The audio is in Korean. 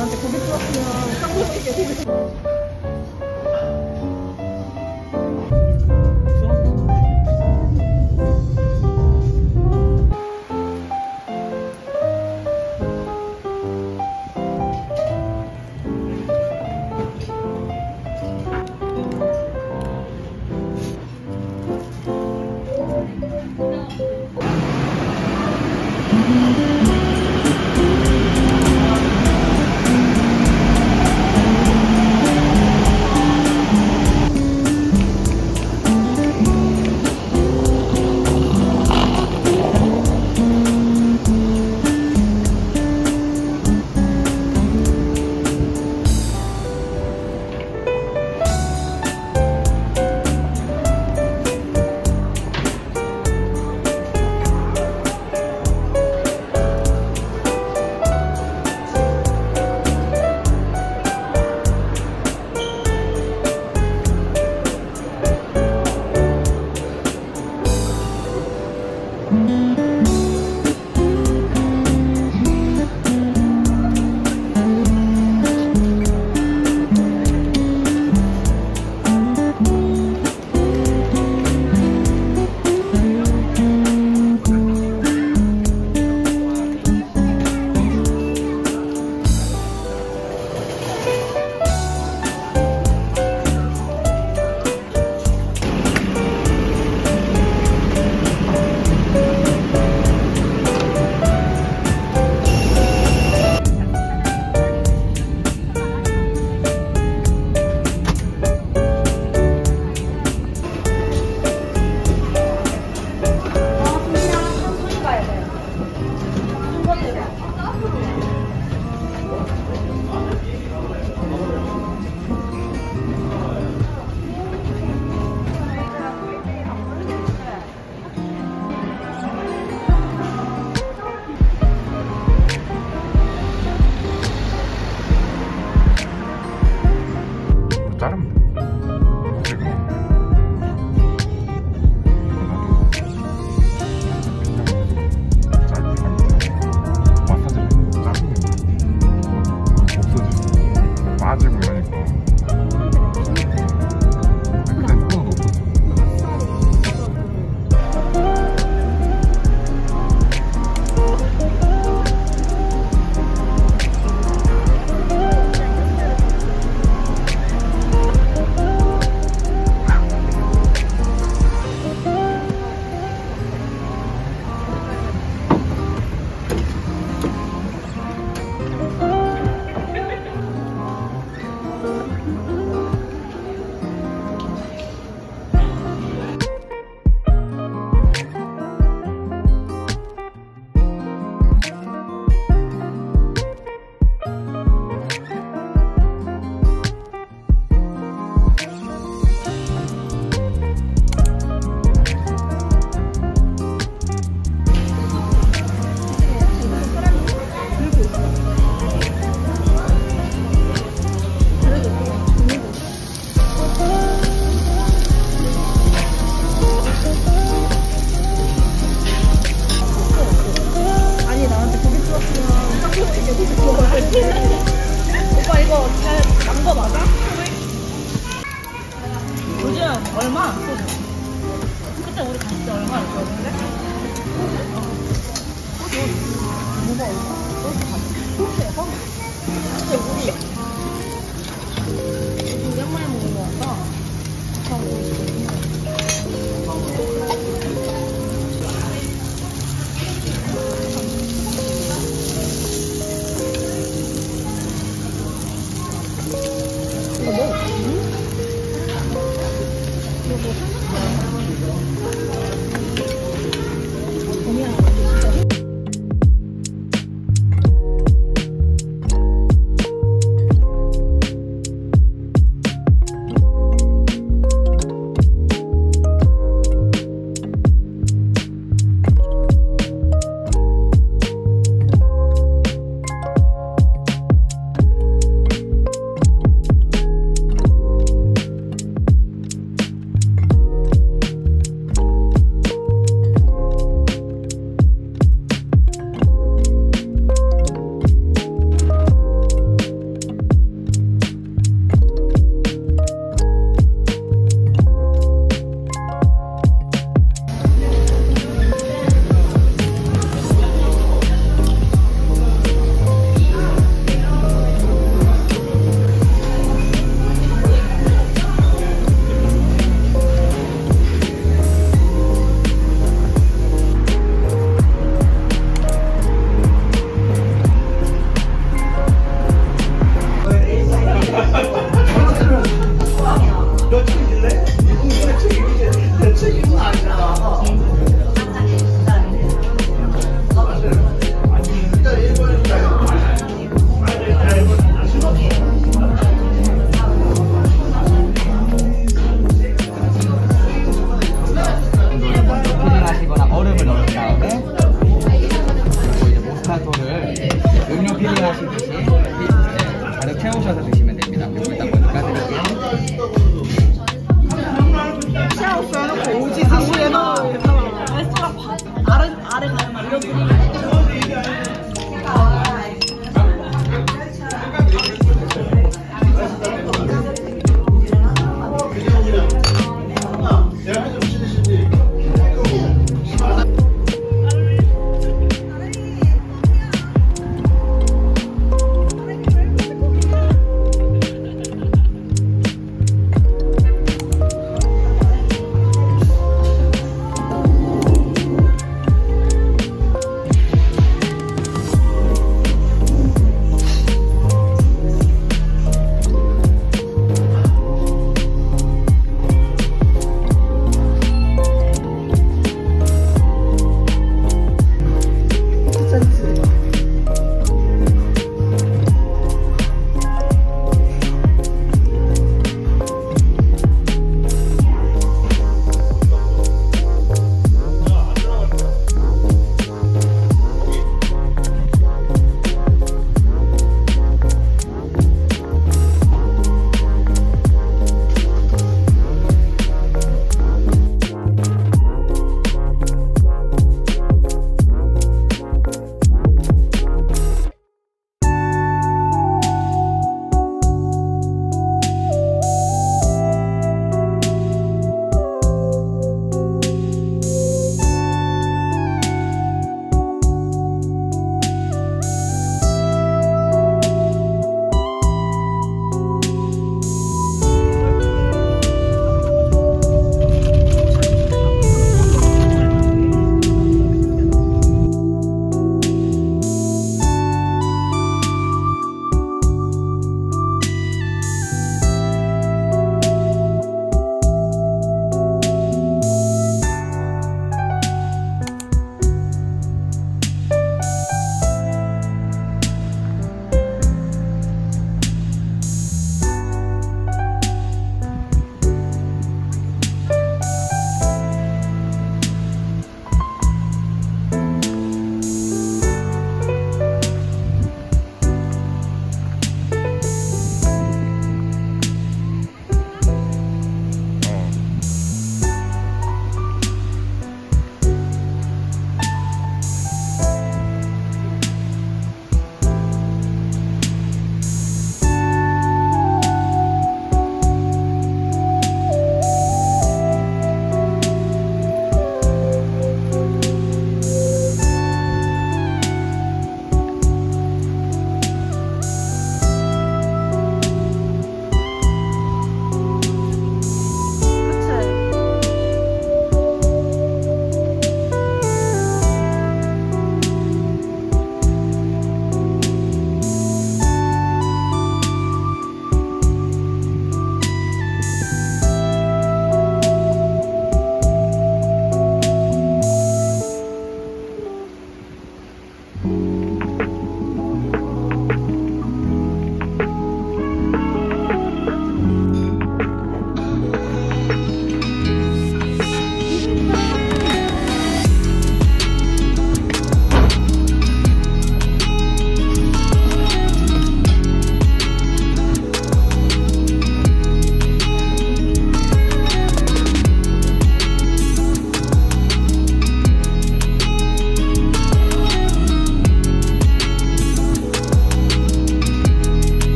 나한테 고기 쏘았으면 쌍둥이 고기 有点腻 muchas gracias.